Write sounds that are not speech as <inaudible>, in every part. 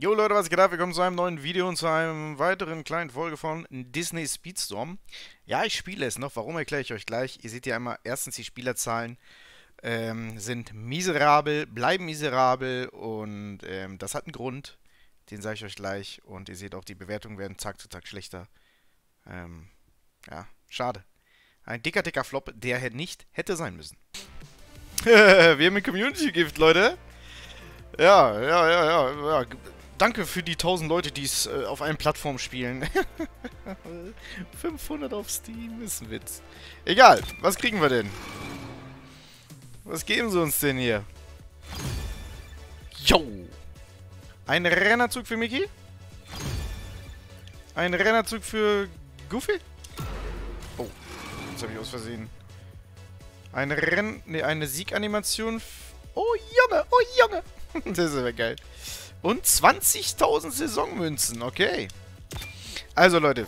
Jo Leute, was geht ab? Willkommen zu einem neuen Video und zu einem weiteren kleinen Folge von Disney Speedstorm. Ja, ich spiele es noch. Warum erkläre ich euch gleich? Ihr seht ja einmal, erstens die Spielerzahlen ähm, sind miserabel, bleiben miserabel und ähm, das hat einen Grund. Den sage ich euch gleich. Und ihr seht auch, die Bewertungen werden Tag zu Tag schlechter. Ähm, ja, schade. Ein dicker, dicker Flop, der nicht hätte sein müssen. <laughs> Wir haben ein Community-Gift, Leute. Ja, ja, ja, ja, ja. Danke für die 1000 Leute, die es äh, auf allen Plattformen spielen. <laughs> 500 auf Steam ist ein Witz. Egal, was kriegen wir denn? Was geben sie uns denn hier? Yo! Ein Rennerzug für Mickey? Ein Rennerzug für Goofy? Oh, jetzt habe ich aus Versehen. Ein Renn... Ne, eine Sieganimation. Oh, Junge! Oh, Junge! <laughs> das ist aber geil. Und 20.000 Saisonmünzen. Okay. Also, Leute.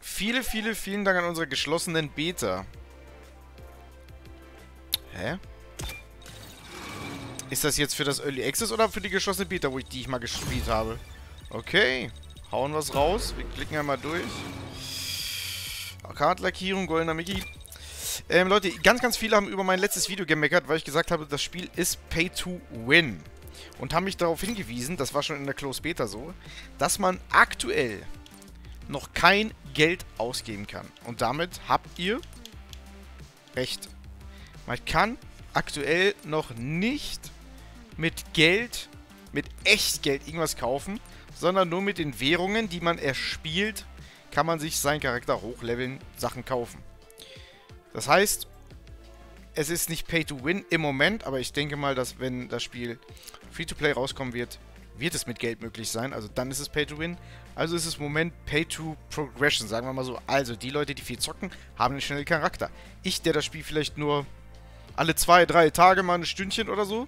Viele, viele, vielen Dank an unsere geschlossenen Beta. Hä? Ist das jetzt für das Early Access oder für die geschlossene Beta, wo ich die ich mal gespielt habe? Okay. Hauen was raus. Wir klicken einmal durch. Kartlackierung, goldener Mickey. Ähm, Leute, ganz, ganz viele haben über mein letztes Video gemeckert, weil ich gesagt habe, das Spiel ist Pay to Win und haben mich darauf hingewiesen, das war schon in der Close Beta so, dass man aktuell noch kein Geld ausgeben kann. Und damit habt ihr recht. Man kann aktuell noch nicht mit Geld, mit Echtgeld irgendwas kaufen, sondern nur mit den Währungen, die man erspielt, kann man sich seinen Charakter hochleveln, Sachen kaufen. Das heißt, es ist nicht Pay to Win im Moment, aber ich denke mal, dass wenn das Spiel Free-to-Play rauskommen wird, wird es mit Geld möglich sein. Also dann ist es Pay-to-Win. Also ist es im Moment Pay-to-Progression, sagen wir mal so. Also die Leute, die viel zocken, haben einen schnellen Charakter. Ich, der das Spiel vielleicht nur alle zwei, drei Tage mal ein Stündchen oder so,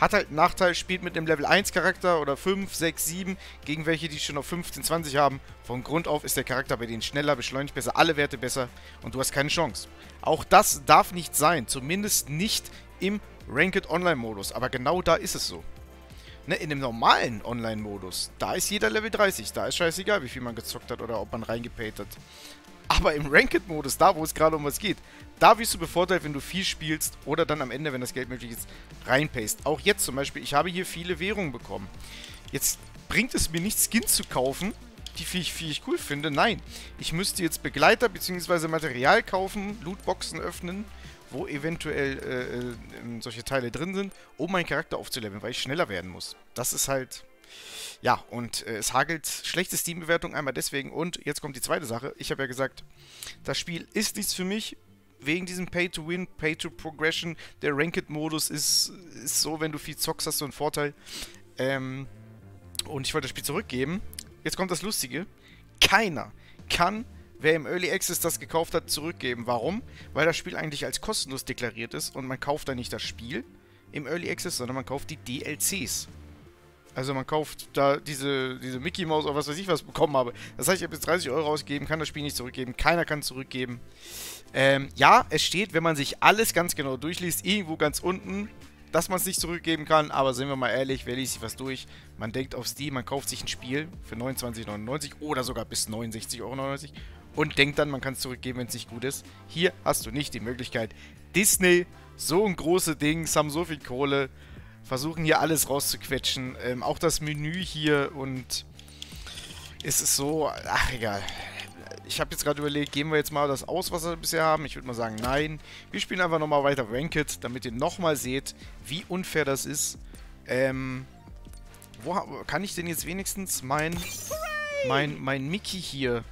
hat halt einen Nachteil, spielt mit einem Level 1 Charakter oder 5, 6, 7 gegen welche, die schon auf 15, 20 haben. Von Grund auf ist der Charakter bei denen schneller, beschleunigt besser, alle Werte besser und du hast keine Chance. Auch das darf nicht sein, zumindest nicht im Ranked Online-Modus, aber genau da ist es so. Ne, in dem normalen Online-Modus, da ist jeder Level 30. Da ist scheißegal, wie viel man gezockt hat oder ob man reingepayt hat. Aber im Ranked-Modus, da wo es gerade um was geht, da wirst du bevorteilt, wenn du viel spielst oder dann am Ende, wenn das Geld möglich ist, reinpayst. Auch jetzt zum Beispiel, ich habe hier viele Währungen bekommen. Jetzt bringt es mir nicht, Skins zu kaufen, die ich, die ich cool finde. Nein, ich müsste jetzt Begleiter bzw. Material kaufen, Lootboxen öffnen wo eventuell äh, äh, solche Teile drin sind, um meinen Charakter aufzuleveln, weil ich schneller werden muss. Das ist halt... Ja, und äh, es hagelt schlechte Steam-Bewertung einmal deswegen. Und jetzt kommt die zweite Sache. Ich habe ja gesagt, das Spiel ist nichts für mich. Wegen diesem Pay-to-Win, Pay-to-Progression. Der Ranked-Modus ist, ist so, wenn du viel zockst, hast du einen Vorteil. Ähm, und ich wollte das Spiel zurückgeben. Jetzt kommt das Lustige. Keiner kann wer im Early Access das gekauft hat, zurückgeben. Warum? Weil das Spiel eigentlich als kostenlos deklariert ist und man kauft da nicht das Spiel im Early Access, sondern man kauft die DLCs. Also man kauft da diese, diese Mickey Mouse oder was weiß ich was bekommen habe. Das heißt, ich habe jetzt 30 Euro ausgegeben, kann das Spiel nicht zurückgeben, keiner kann zurückgeben. Ähm, ja, es steht, wenn man sich alles ganz genau durchliest, irgendwo ganz unten, dass man es nicht zurückgeben kann, aber sind wir mal ehrlich, wer liest sich was durch? Man denkt auf Steam, man kauft sich ein Spiel für 29,99 oder sogar bis 69,99 Euro und denkt dann, man kann es zurückgeben, wenn es nicht gut ist. Hier hast du nicht die Möglichkeit. Disney, so ein großes Ding, haben so viel Kohle, versuchen hier alles rauszuquetschen. Ähm, auch das Menü hier und ist es so, ach egal. Ich habe jetzt gerade überlegt, geben wir jetzt mal das aus, was wir bisher haben? Ich würde mal sagen, nein. Wir spielen einfach nochmal weiter Ranked, damit ihr nochmal seht, wie unfair das ist. Ähm, wo kann ich denn jetzt wenigstens mein, mein, mein Mickey hier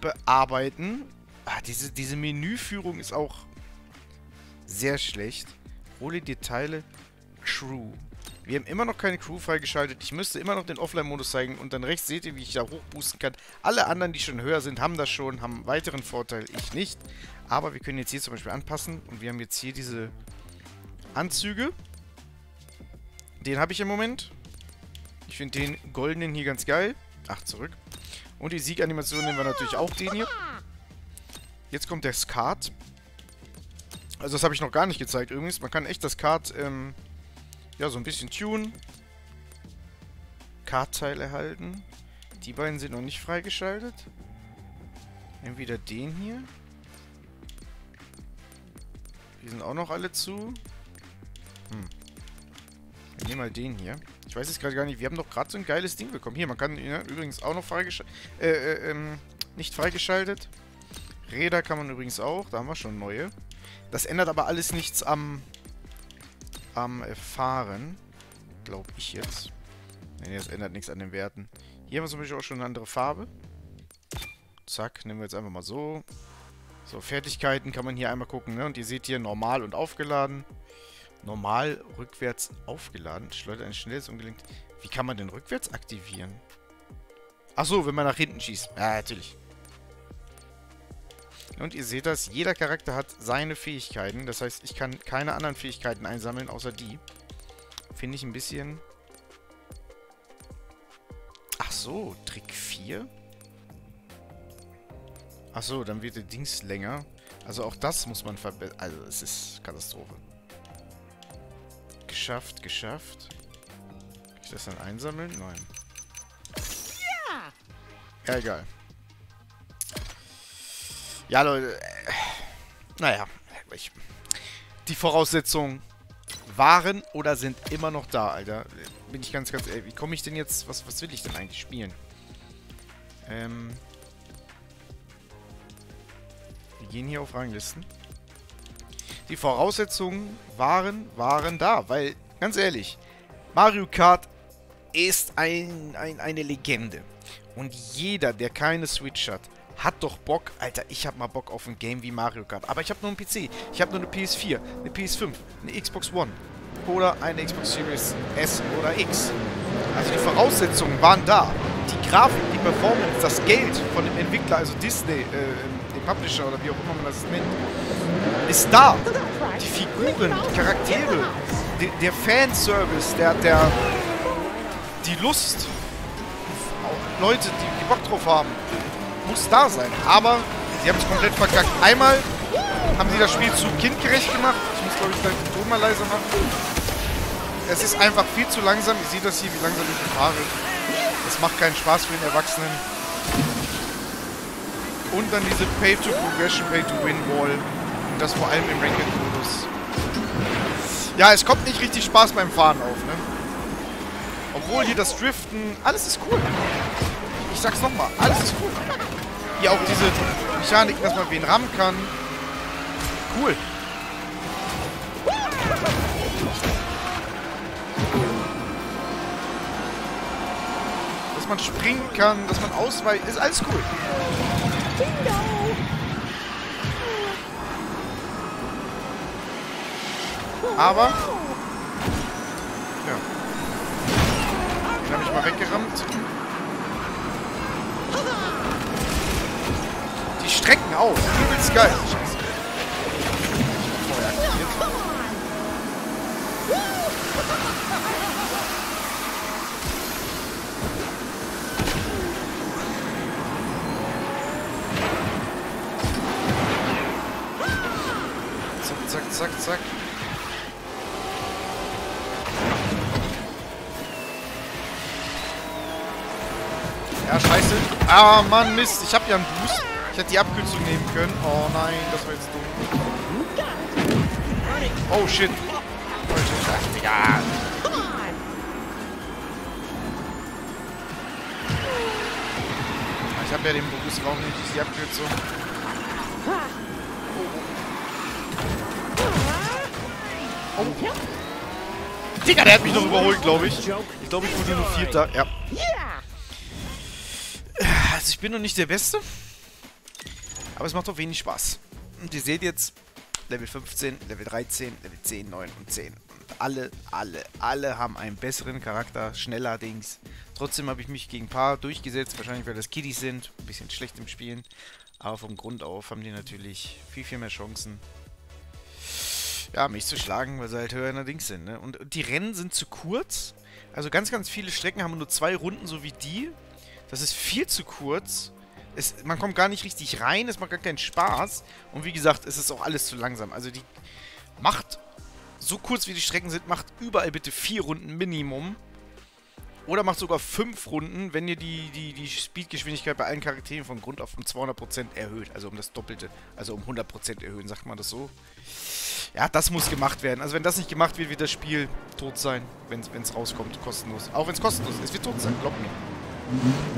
bearbeiten. Ah, diese, diese Menüführung ist auch sehr schlecht. Hole die Teile. Crew. Wir haben immer noch keine Crew freigeschaltet. Ich müsste immer noch den Offline-Modus zeigen. Und dann rechts seht ihr, wie ich da hochboosten kann. Alle anderen, die schon höher sind, haben das schon, haben einen weiteren Vorteil. Ich nicht. Aber wir können jetzt hier zum Beispiel anpassen. Und wir haben jetzt hier diese Anzüge. Den habe ich im Moment. Ich finde den goldenen hier ganz geil. Ach, zurück. Und die Sieganimation nehmen wir natürlich auch den hier. Jetzt kommt der Skat. Also das habe ich noch gar nicht gezeigt übrigens. Man kann echt das Kart, ähm, ja, so ein bisschen tunen. Kartteil erhalten. Die beiden sind noch nicht freigeschaltet. Entweder den hier. Die sind auch noch alle zu. Hm. Wir nehmen mal den hier. Ich weiß jetzt gerade gar nicht. Wir haben doch gerade so ein geiles Ding bekommen. Hier, man kann ja, übrigens auch noch freigeschaltet. Äh, äh, ähm, nicht freigeschaltet. Räder kann man übrigens auch. Da haben wir schon neue. Das ändert aber alles nichts am, am äh, Fahren. Glaube ich jetzt. Nee, das ändert nichts an den Werten. Hier haben wir zum Beispiel auch schon eine andere Farbe. Zack, nehmen wir jetzt einfach mal so. So, Fertigkeiten kann man hier einmal gucken, ne? Und ihr seht hier normal und aufgeladen. Normal rückwärts aufgeladen. Schleudert ein schnelles ungelenkt. Wie kann man denn rückwärts aktivieren? Achso, wenn man nach hinten schießt. Ja, natürlich. Und ihr seht das, jeder Charakter hat seine Fähigkeiten. Das heißt, ich kann keine anderen Fähigkeiten einsammeln, außer die. Finde ich ein bisschen... Ach so, Trick 4? Ach so, dann wird der Dings länger. Also auch das muss man verbessern. Also es ist Katastrophe. Geschafft, geschafft. Kann ich das dann einsammeln? Nein. Ja, egal. Ja, Leute. Äh, naja. Ich, die Voraussetzungen waren oder sind immer noch da, Alter. Bin ich ganz, ganz ehrlich. Wie komme ich denn jetzt... Was, was will ich denn eigentlich spielen? Ähm... Wir gehen hier auf Ranglisten. Die Voraussetzungen waren, waren da. Weil, ganz ehrlich, Mario Kart ist ein, ein, eine Legende. Und jeder, der keine Switch hat, hat doch Bock. Alter, ich hab mal Bock auf ein Game wie Mario Kart. Aber ich habe nur einen PC. Ich habe nur eine PS4, eine PS5, eine Xbox One oder eine Xbox Series S oder X. Also die Voraussetzungen waren da. Die Grafik, die Performance, das Geld von dem Entwickler, also Disney, äh, Publisher oder wie auch immer man das nennt, ist da. Die Figuren, die Charaktere, de der Fanservice, der, der, die Lust, Leute, die, die Bock drauf haben, muss da sein. Aber sie haben es komplett verkackt. Einmal haben sie das Spiel zu kindgerecht gemacht. Ich muss, glaube ich, gleich den Ton mal leiser machen. Es ist einfach viel zu langsam. Ihr seht das hier, wie langsam ich fahre. Das macht keinen Spaß für den Erwachsenen. Und dann diese Pay-to-Progression, Pay-to-Win-Wall. Und das vor allem im Ranked-Modus. Ja, es kommt nicht richtig Spaß beim Fahren auf, ne? Obwohl hier das Driften... Alles ist cool. Ich sag's nochmal, alles ist cool. Hier auch diese Mechanik, dass man wen rammen kann. Cool. Dass man springen kann, dass man ausweicht, ist alles cool. Aber... Ja. Den habe ich mal weggerammt. Die strecken auf. Übelst geil. Scheiße. Zack, zack. Ja, scheiße. Ah, Mann, Mist. Ich hab ja einen Boost. Ich hätte die Abkürzung nehmen können. Oh nein, das war jetzt dumm. Oh, shit. Ach, Digga. Ich hab ja den Boost, warum nicht die Abkürzung? Oh. Digga, der hat mich noch überholt, glaube ich. Ich glaube, ich wurde nur Vierter. Ja. Also ich bin noch nicht der Beste. Aber es macht doch wenig Spaß. Und ihr seht jetzt Level 15, Level 13, Level 10, 9 und 10. Und alle, alle, alle haben einen besseren Charakter, schneller Dings. Trotzdem habe ich mich gegen ein paar durchgesetzt, wahrscheinlich weil das Kiddies sind. Ein bisschen schlecht im Spielen. Aber vom Grund auf haben die natürlich viel, viel mehr Chancen. Ja, mich zu schlagen, weil sie halt höher allerdings sind. Ne? Und die Rennen sind zu kurz. Also ganz, ganz viele Strecken haben nur zwei Runden, so wie die. Das ist viel zu kurz. Es, man kommt gar nicht richtig rein, es macht gar keinen Spaß. Und wie gesagt, es ist auch alles zu langsam. Also die macht, so kurz wie die Strecken sind, macht überall bitte vier Runden Minimum. Oder macht sogar 5 Runden, wenn ihr die, die, die Speedgeschwindigkeit bei allen Charakteren von Grund auf um 200% erhöht. Also um das Doppelte. Also um 100% erhöhen, sagt man das so. Ja, das muss gemacht werden. Also wenn das nicht gemacht wird, wird das Spiel tot sein, wenn es rauskommt, kostenlos. Auch wenn es kostenlos ist. Es wird tot sein, glaub mir.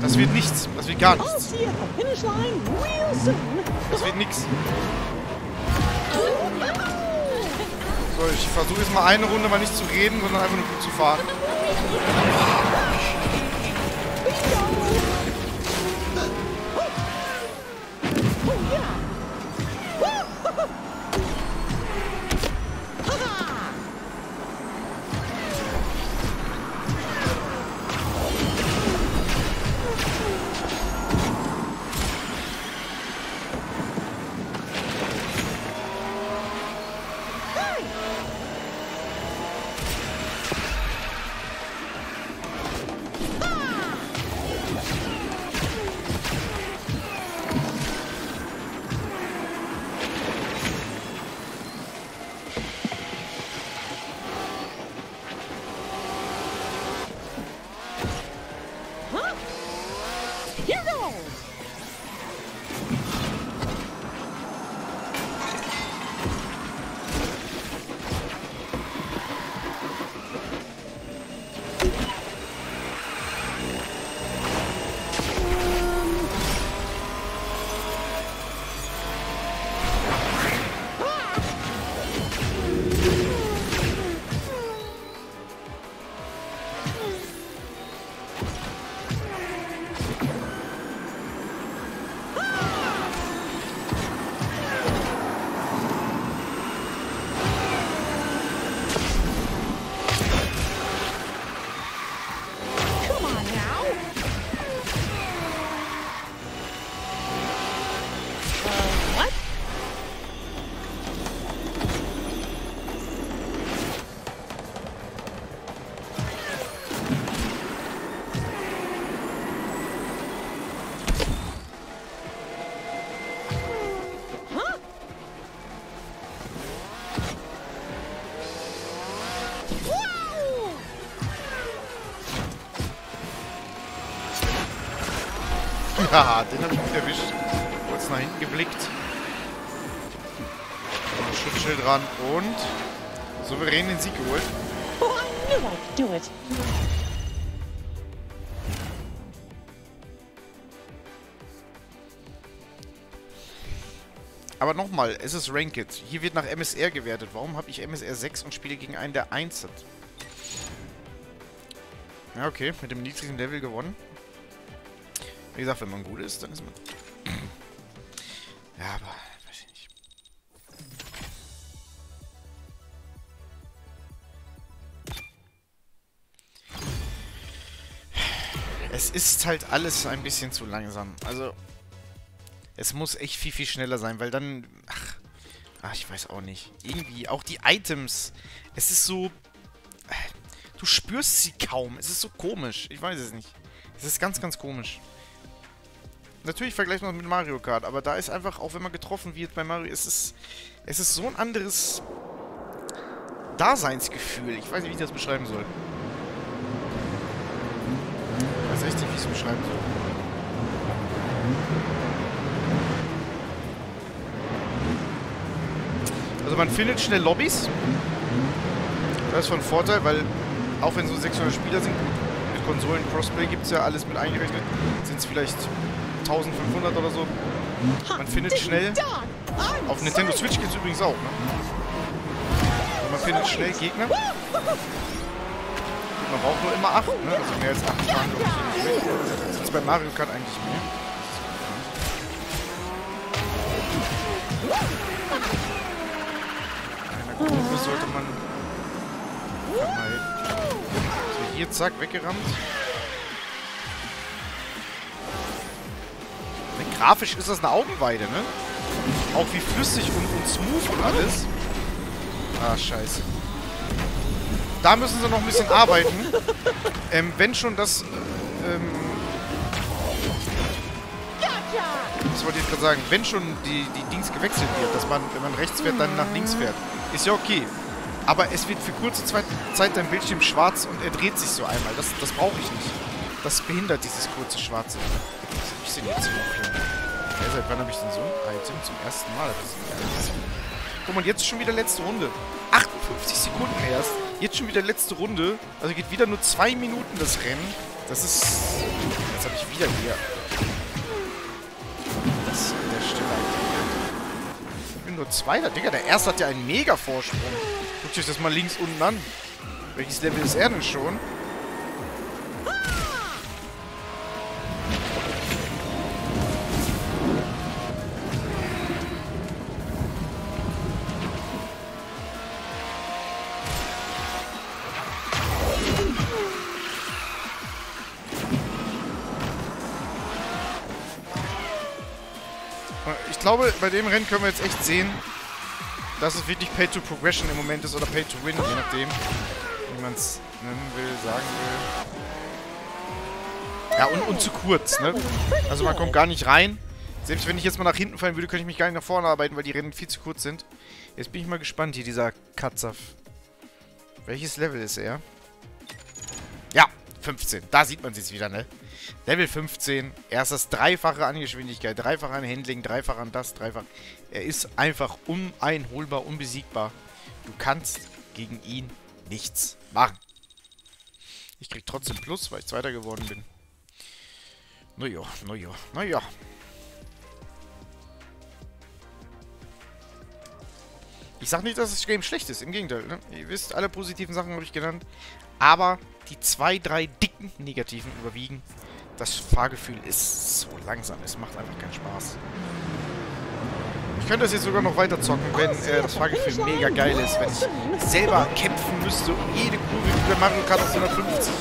Das wird nichts. Das wird gar nichts. Das wird nichts. So, ich versuche jetzt mal eine Runde mal nicht zu reden, sondern einfach nur gut zu fahren. Haha, den habe ich gut erwischt. Kurz nach hinten geblickt. Schutzschild dran und souverän den Sieg geholt. Oh, I knew I'd do it. Aber nochmal, es ist Ranked. Hier wird nach MSR gewertet. Warum habe ich MSR 6 und spiele gegen einen, der 1 hat? Ja, okay. Mit dem niedrigen Level gewonnen. Wie gesagt, wenn man gut ist, dann ist man... ja, aber... Weiß ich nicht. Es ist halt alles ein bisschen zu langsam. Also... Es muss echt viel, viel schneller sein, weil dann... Ach, ach, ich weiß auch nicht. Irgendwie, auch die Items. Es ist so... Du spürst sie kaum. Es ist so komisch. Ich weiß es nicht. Es ist ganz, ganz komisch. Natürlich vergleichen wir uns mit Mario Kart, aber da ist einfach, auch wenn man getroffen wird bei Mario, es ist, es ist so ein anderes Daseinsgefühl. Ich weiß nicht, wie ich das beschreiben soll. Ich weiß echt nicht, wie ich es beschreiben soll. Also man findet schnell Lobbys. Das ist von Vorteil, weil auch wenn so 600 Spieler sind, mit Konsolen Crossplay gibt es ja alles mit eingerechnet, sind es vielleicht 1500 oder so. Man findet schnell. Auf Nintendo Switch geht es übrigens auch, ne? man findet schnell Gegner. Man braucht nur immer 8, ne? Also mehr als 8 fahren, glaube ich, nicht Das ist bei Mario Kart eigentlich mehr. Einer Kurve sollte man vermeiden. So, hier, zack, weggerammt. Grafisch ist das eine Augenweide, ne? Auch wie flüssig und, und smooth und alles. Ah, scheiße. Da müssen sie noch ein bisschen arbeiten. Ähm, wenn schon das... Ähm, was wollte ich gerade sagen? Wenn schon die, die Dings gewechselt wird, dass man, wenn man rechts fährt, dann nach links fährt. Ist ja okay. aber es wird für kurze Zeit dein Bildschirm schwarz und er dreht sich so einmal. Das, das brauche ich nicht. Das behindert dieses kurze Schwarze. Was ich denn jetzt hier noch? Ja, seit wann habe ich denn so ein Item? Zum ersten Mal. Das ist Guck mal, jetzt schon wieder letzte Runde. 58 Sekunden erst. Jetzt schon wieder letzte Runde. Also geht wieder nur zwei Minuten das Rennen. Das ist... Jetzt habe ich wieder hier... Das ist der Stelle Ich bin nur Zweiter. Digga, der Erste hat ja einen Mega-Vorsprung. Guckt euch das mal links unten an. Welches Level ist er denn schon? Bei dem Rennen können wir jetzt echt sehen, dass es wirklich Pay to Progression im Moment ist oder Pay to Win, je nachdem, wie man es nennen will, sagen will. Ja, und, und zu kurz, ne? Also man kommt gar nicht rein. Selbst wenn ich jetzt mal nach hinten fallen würde, könnte ich mich gar nicht nach vorne arbeiten, weil die Rennen viel zu kurz sind. Jetzt bin ich mal gespannt hier, dieser Katzaf. Welches Level ist er? Ja, 15. Da sieht man es jetzt wieder, ne? Level 15. Er ist das Dreifache an Geschwindigkeit, Dreifache an Handling, Dreifache an das, Dreifach. Er ist einfach uneinholbar, unbesiegbar. Du kannst gegen ihn nichts machen. Ich krieg trotzdem Plus, weil ich Zweiter geworden bin. Naja, naja, naja. Ich sag nicht, dass das Game schlecht ist. Im Gegenteil. Ne? Ihr wisst, alle positiven Sachen habe ich genannt. Aber die zwei, drei dicken Negativen überwiegen. Das Fahrgefühl ist so langsam. Es macht einfach keinen Spaß. Ich könnte das jetzt sogar noch weiter zocken, wenn äh, das Fahrgefühl mega geil ist. Wenn ich selber kämpfen müsste um jede Kurve wie bei Mario Kart auf 150.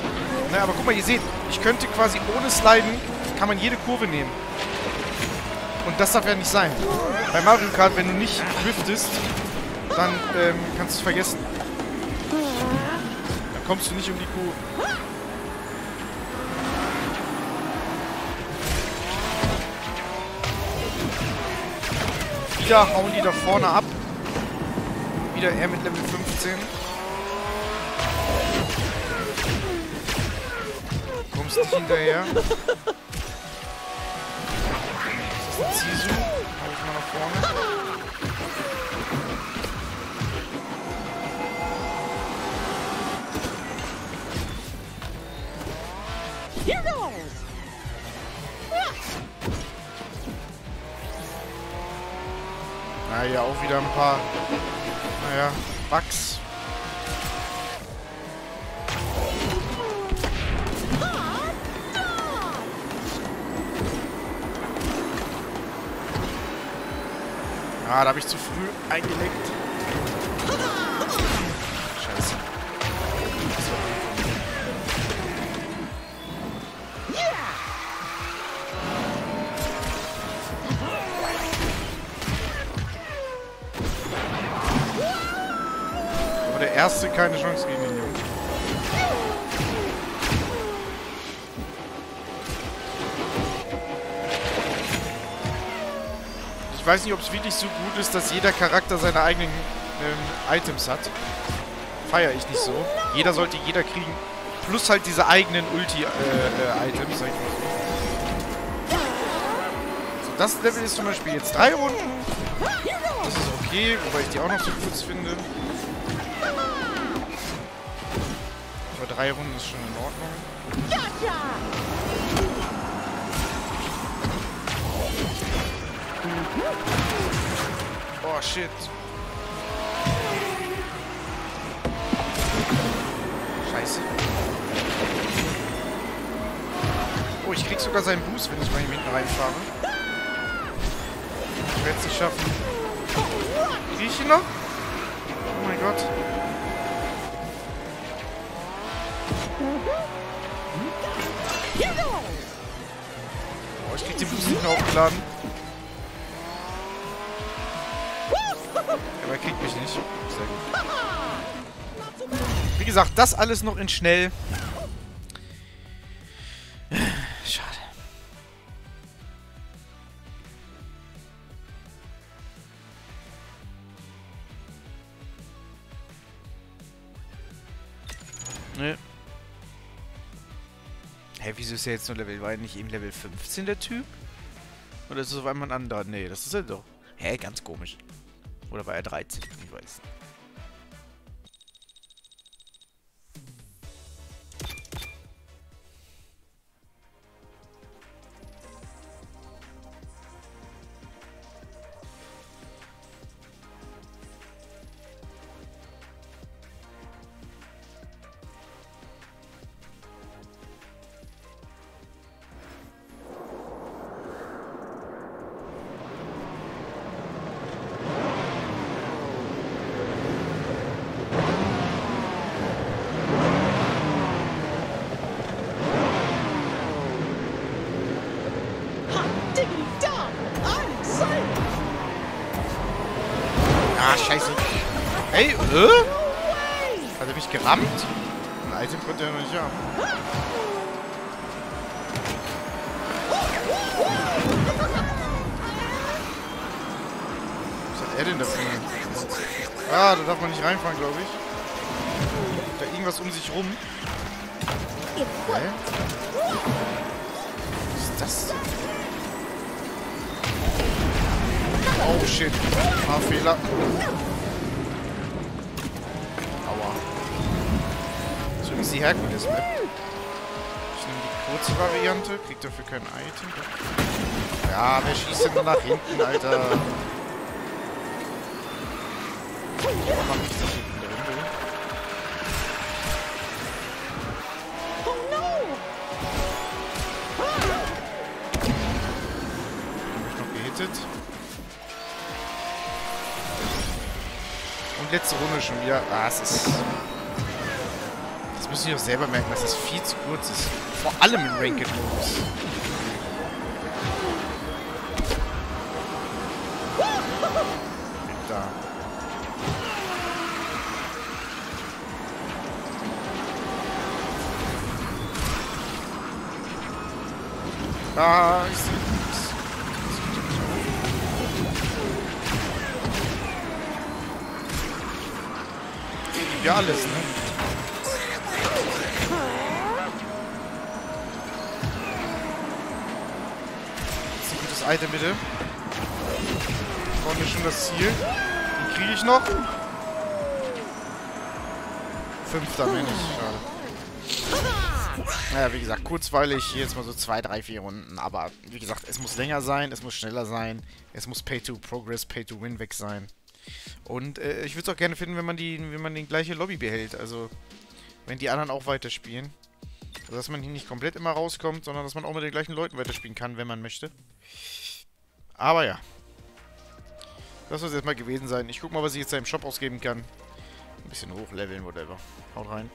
Na, aber guck mal, ihr seht, ich könnte quasi ohne Sliden, kann man jede Kurve nehmen. Und das darf ja nicht sein. Bei Mario Kart, wenn du nicht driftest, dann ähm, kannst du es vergessen. Dann kommst du nicht um die Kurve. Wieder hauen die da vorne ab. Wieder er mit Level 15. Kommst nicht hinterher. Das ist ein Zisu. Hau ich mal nach vorne. Naja, auch wieder ein paar, naja, Bugs. Ah, da habe ich zu früh eingelegt. Keine Chance gegen den Jungen. Ich weiß nicht, ob es wirklich so gut ist, dass jeder Charakter seine eigenen ähm, Items hat. Feiere ich nicht so. Jeder sollte jeder kriegen. Plus halt diese eigenen Ulti-Items, äh, äh, sag ich mal so. So, das Level ist zum Beispiel jetzt drei Runden. Das ist okay, wobei ich die auch noch zu kurz finde. Drei Runden ist schon in Ordnung. Oh, shit. Scheiße. Oh, ich krieg sogar seinen Boost, wenn ich mal hier hinten reinfahre. Ich werde es nicht schaffen. Krieg ich ihn noch? Oh mein Gott. Ich krieg den Boost nicht aufgeladen. Aber er kriegt mich nicht. Sehr gut. Wie gesagt, das alles noch in schnell. Ist er jetzt nur Level... War er nicht eben Level 15, der Typ? Oder ist es auf einmal ein anderer? Nee, das ist er doch. Hä, ganz komisch. Oder war er 13? Ich weiß nicht. Äh? Hat er mich gerammt? Ein Item konnte er noch nicht haben. Was hat er denn dafür? Ah, da darf man nicht reinfahren, glaube ich. Da irgendwas um sich rum. Hä? Was ist das denn? Oh shit. Ah, Fehler. Ist die Herkules-Map. Ich nehme die kurze Variante. Krieg dafür kein Item. Ja, wer schießt denn nach hinten, Alter? Warum mach ich das hinten. Und letzte Runde schon wieder. Ah, es ist... Müssen die doch selber merken, dass das viel zu kurz ist. Vor allem in Ranked Modus. Da. Ah, ich sehe. Ja, alles, ne? Das Item, bitte. Vorne schon das Ziel. Den kriege ich noch. Fünfter Mensch, schade. Naja, wie gesagt, kurzweilig, hier jetzt mal so zwei, drei, vier Runden. Aber wie gesagt, es muss länger sein, es muss schneller sein. Es muss Pay to Progress, Pay to Win weg sein. Und äh, ich würde es auch gerne finden, wenn man die, wenn man den gleiche Lobby behält. Also, wenn die anderen auch weiterspielen. Also, dass man hier nicht komplett immer rauskommt, sondern dass man auch mit den gleichen Leuten weiterspielen kann, wenn man möchte. Aber ja. Das soll es jetzt mal gewesen sein. Ich guck mal, was ich jetzt da im Shop ausgeben kann. Ein bisschen hochleveln, whatever. Haut rein.